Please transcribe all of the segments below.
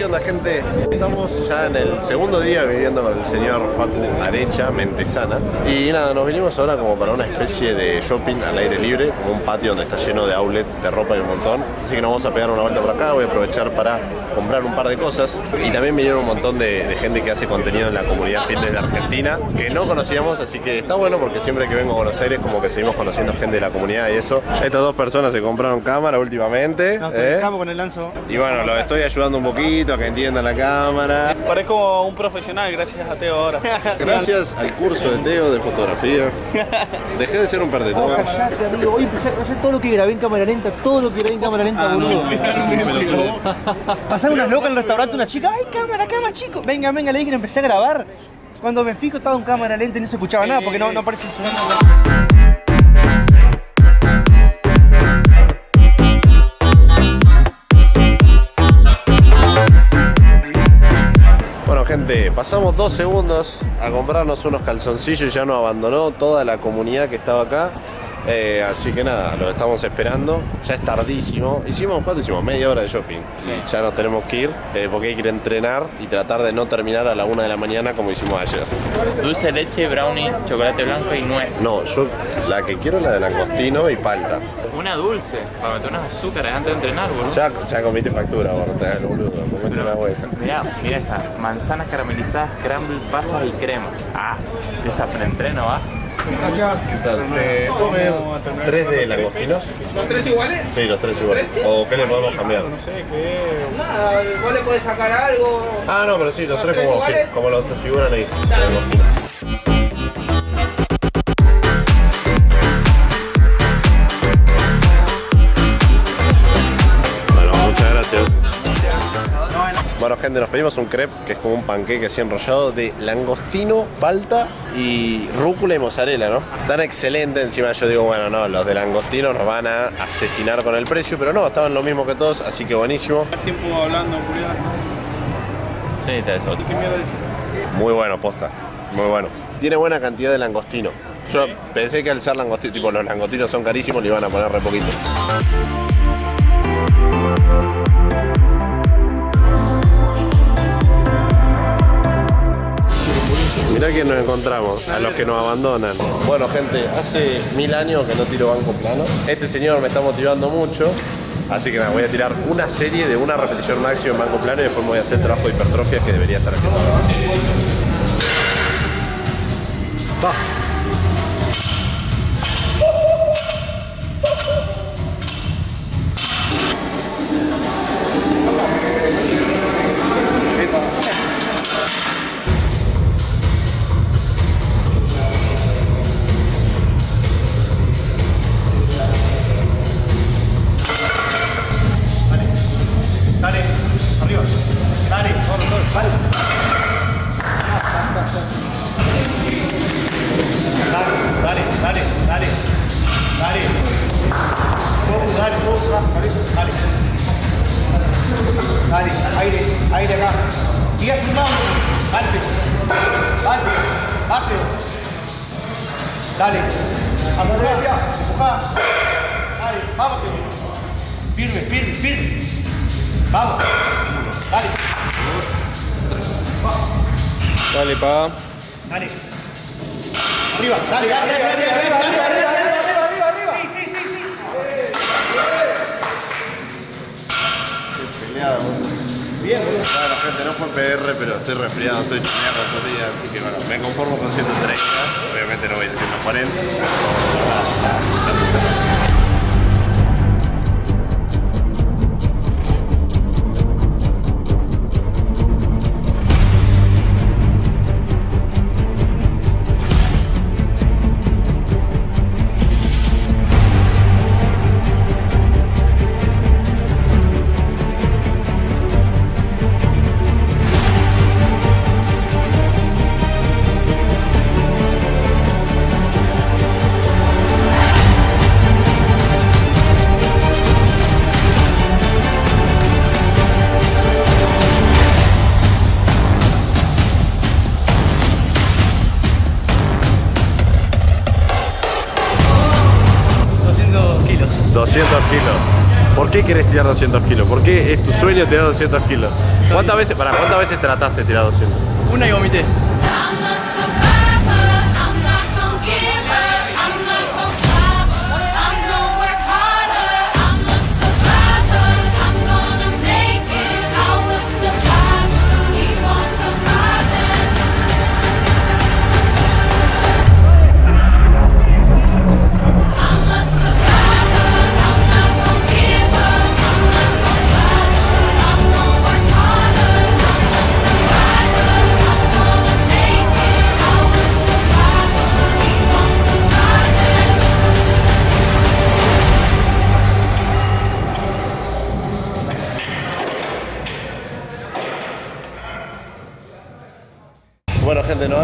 ¿qué onda gente? Estamos ya en el segundo día viviendo con el señor Facu Arecha, Mentesana. Y nada, nos vinimos ahora como para una especie de shopping al aire libre, como un patio donde está lleno de outlets de ropa y un montón. Así que nos vamos a pegar una vuelta por acá, voy a aprovechar para comprar un par de cosas. Y también vinieron un montón de, de gente que hace contenido en la comunidad fitness de Argentina, que no conocíamos, así que está bueno porque siempre que vengo a Buenos Aires como que seguimos conociendo gente de la comunidad y eso. Estas dos personas se compraron cámara últimamente. Nos ¿eh? con el lanzo. Y bueno, los estoy ayudando un poquito a que entiendan la cámara. Parezco un profesional gracias a Teo ahora. Gracias al curso de Teo de fotografía. Dejé de ser un perdedor. Callate, amigo. Hoy empecé a hacer todo lo que grabé en cámara lenta, todo lo que grabé en cámara lenta, boludo. Pasaron unas locas en el restaurante, una chica, ¡ay, cámara, cámara, chico! Venga, venga, le dije que empecé a grabar. Cuando me fijo estaba en cámara lenta y no se escuchaba nada porque no, no aparece el sonido. Gente, pasamos dos segundos a comprarnos unos calzoncillos y ya nos abandonó toda la comunidad que estaba acá. Eh, así que nada, los estamos esperando. Ya es tardísimo. Hicimos, ¿cuánto hicimos? Media hora de shopping. Y ya nos tenemos que ir eh, porque hay que ir a entrenar y tratar de no terminar a la una de la mañana como hicimos ayer. Dulce leche, brownie, chocolate blanco y nuez. No, yo la que quiero es la de langostino y palta. Una dulce, para meter unos azúcares antes de entrenar, boludo. Ya, ya comiste factura, boludo, te hagas el boludo. Comete una vuelta. Mirá, mira esa, manzanas caramelizadas, scramble, pasas y crema. Ah, esa preentreno va. ¿Qué tal? ¿Te ver tres de langostinos? ¿Los tres iguales? Sí, los tres iguales. ¿O qué le podemos cambiar? Nada, vos le podés sacar algo. Ah, no, pero sí, los ¿Los tres tres como, como los figuran ahí. Langostinos. Gente, nos pedimos un crepe que es como un panqueque así enrollado de langostino, palta y rúcula y mozzarella, ¿no? Tan excelente, encima yo digo, bueno, no, los de langostino nos van a asesinar con el precio, pero no, estaban lo mismo que todos, así que buenísimo. tiempo hablando, Julián. Sí, está eso. ¿Qué mierda decís? Muy bueno, posta, muy bueno. Tiene buena cantidad de langostino. Yo pensé que al ser langostino, tipo los langostinos son carísimos, le iban a poner re poquito. Mirá quién nos encontramos, a los que nos abandonan. Bueno, gente, hace mil años que no tiro banco plano. Este señor me está motivando mucho. Así que nada, voy a tirar una serie de una repetición máxima en banco plano y después me voy a hacer trabajo de hipertrofia que debería estar haciendo ahora. Va. Dale, ah, aire, aire acá. Siga filmando. Dale. Dale, dale. Dale. Vamos, empuja. Dale, vamos. Firme, firme, firme. Vamos. Dale. Dale, pa. Dale. Arriba, dale, dale, dale, dale, dale, dale, dale, dale, arriba, arriba, arriba. Sí, sí, sí, sí. Bien. Bueno, gente, no fue PR, pero estoy resfriado, estoy choneando estos días, así que bueno, me conformo con 130. Obviamente no voy a 140. kilos. Qué querés tirar 200 kilos? ¿Por qué es tu sueño tirar 200 kilos? ¿Cuántas veces, para, ¿cuántas veces trataste de tirar 200? Una y vomité.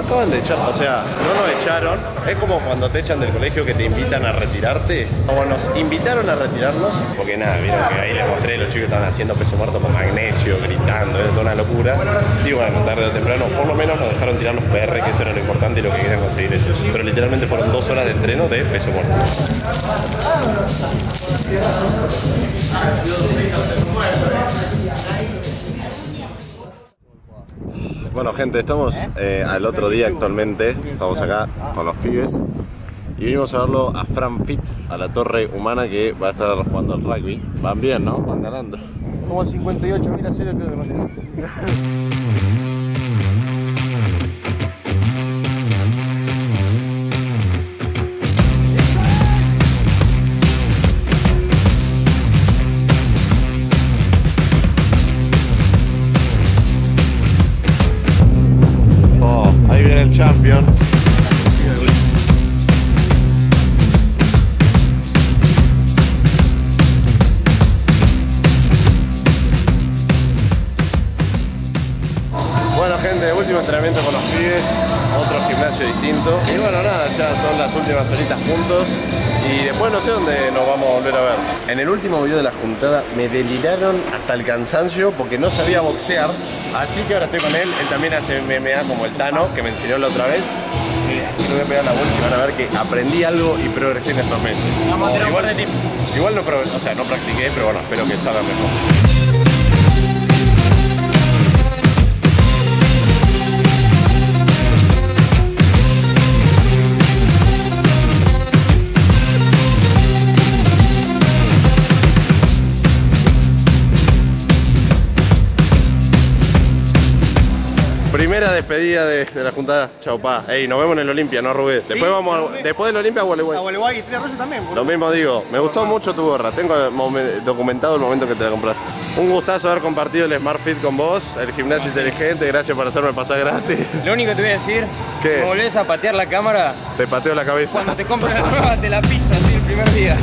Acaban de echar, o sea, no nos echaron. Es como cuando te echan del colegio que te invitan a retirarte. Como nos invitaron a retirarnos, porque nada, vieron que ahí les mostré, los chicos estaban haciendo peso muerto con magnesio, gritando, es una locura. Y bueno, tarde o temprano, por lo menos nos dejaron tirar los PR, que eso era lo importante y lo que querían conseguir ellos. Pero literalmente fueron dos horas de entreno de peso muerto. Bueno, gente, estamos eh, al otro día actualmente. Estamos acá con los pibes. Y vinimos a verlo a Fran Fit, a la torre humana que va a estar jugando al rugby. Van bien, ¿no? Van ganando. Como 58 mil a 0 creo que último entrenamiento con los pibes, otro gimnasio distinto. Y bueno, nada, ya son las últimas horitas juntos. Y después no sé dónde nos vamos a volver a ver. En el último video de la juntada me deliraron hasta el cansancio porque no sabía boxear. Así que ahora estoy con él. Él también hace MMA como el Tano, que me enseñó la otra vez. Eh, Así que le voy a pegar la bolsa y van a ver que aprendí algo y progresé en estos meses. Vamos a tirar un igual, par de tips. igual no, o sea, no practiqué, pero bueno, espero que salga mejor. Primera despedida de, de la juntada. Chau, pa. Ey, nos vemos en el Olimpia, no Rubén. Después vamos a- después del Olimpia a Gualeguay. A Gualeguay y Tres Arroyos también, boludo. Lo mismo digo, me gustó mucho tu gorra. Tengo documentado el momento que te la compraste. Un gustazo haber compartido el Smart Fit con vos, el gimnasio inteligente. Gracias por hacerme pasar gratis. Lo único que te voy a decir, ¿Qué? si volvés a patear la cámara, Te pateo la cabeza. cuando te compres la nueva te la pisas así el primer día.